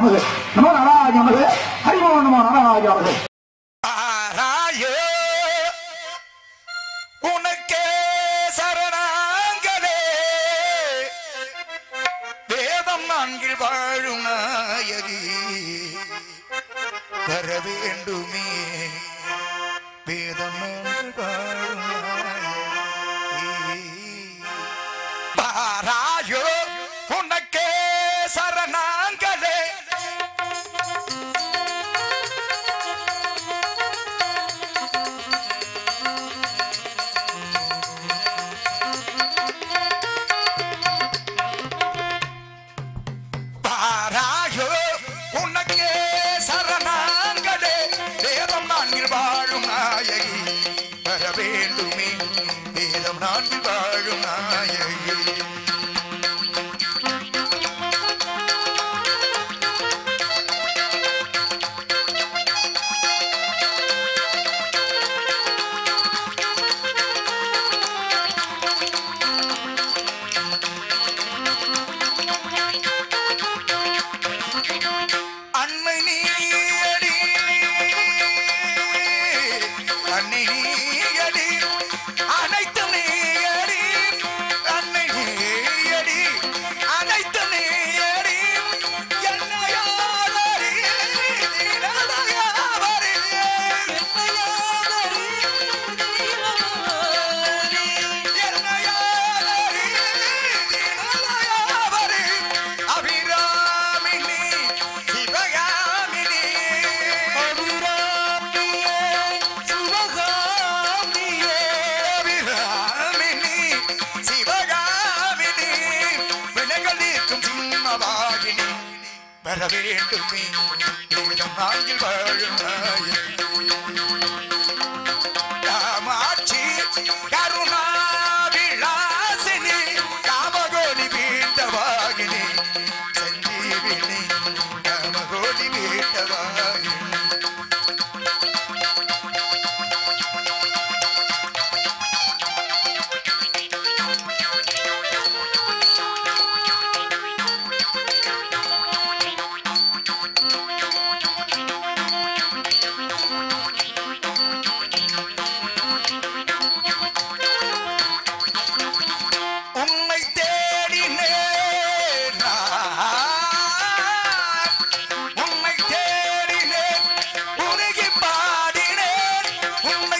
நமது நமோ நாராஜ நமது ஹரிமோ நமோ நாராஜ நமது ஆராயோ உனக்கே சரணாங்களே வேதம் நான்கில் வாழும் நாயகி வேண்டுமே. வேதம் நான்கில் வாழும் பாராயோ உனக்கே பாராயோ உனக்கே சரணாங்கடே வேதம் நான்கில் வாழும் நாயகி. வர வேண்டுமே. வேதம் நான்கில் வாழும் நாயகி minha ali. வர வேண்டுமே வேதம் நாங்கில் வாழும்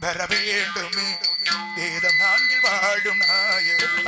வர வேண்டுமே வேதம் நான்கில் வாழும் நாயகம்